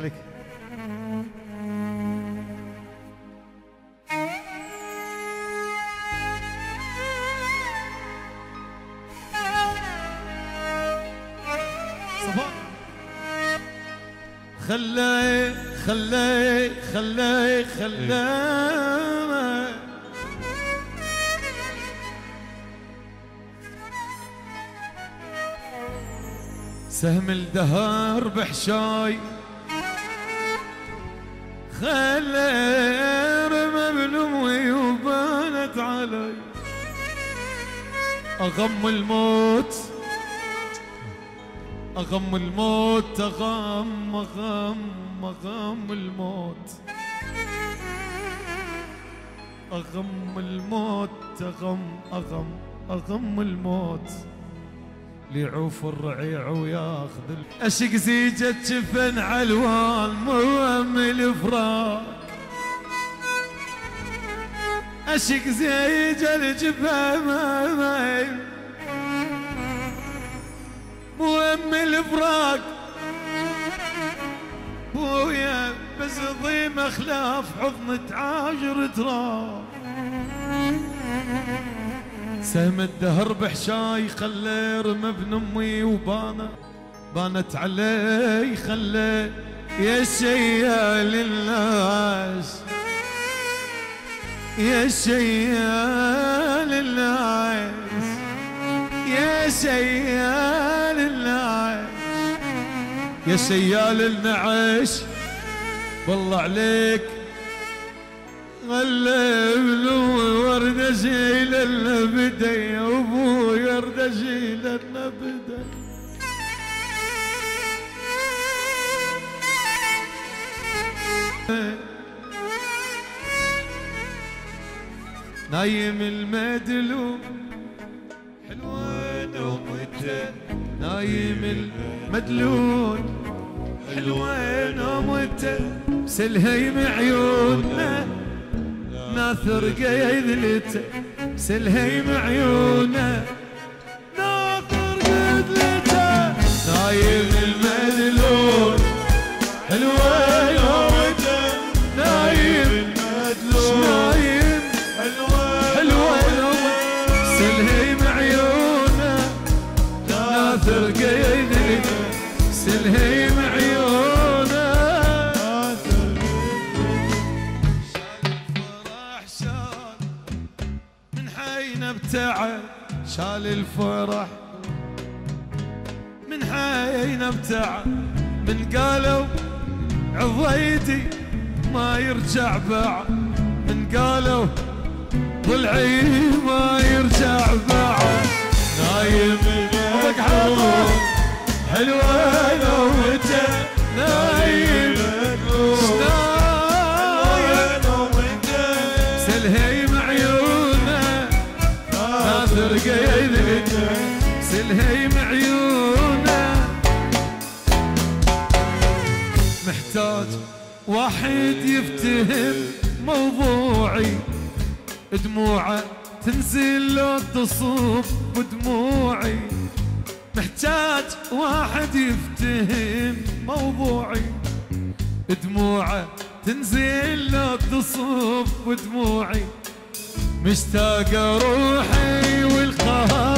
يخليك صفاء خلي خلي خلي خلي. سهم الدهر بحشاي. خلي رمى بلمي وبانت علي. أغم الموت أغم الموت أغم أغم أغم الموت. أغم الموت أغم أغم أغم الموت. ليعوف الرعيع وياخذ أشق زيجة جفن علوان موام الفراق. أشق زيجة الجفن موام الفراق. بويا بس ضيم خلاف حضن تعاجر تراب سهم الدهر بحشاي خلي رمى ابن امي وبانا. بانت علي خلي يا شيال الناس. يا شيال الناس. يا شيال الناس. يا شيال النعش والله عليك. غلب وردة شيل النبدة يا أبوي وردة شيل النبدة نايم المدلوم. حلوين ومتى نايم المدلول حلوين ومتى سلهيم عيوننا ناثر قيدلته سلهيم عيونه. ناثر قيدلته نايم المدلول. حلوين ومتى نايم نايم حلوين ومتى سلهيم عيونه. ناثر قيدلته سلهيم حين ابتعد شال الفرح. من حين ابتعد من قالوا عضيتي ما يرجع بعد من قالوا ضلعي ما يرجع بعد نايم ابك حلوة. محتاج واحد يفتهم موضوعي. دموعه تنزل لو تصب بدموعي. محتاج واحد يفتهم موضوعي. دموعه تنزل لو تصب بدموعي. مشتاق روحي والقهر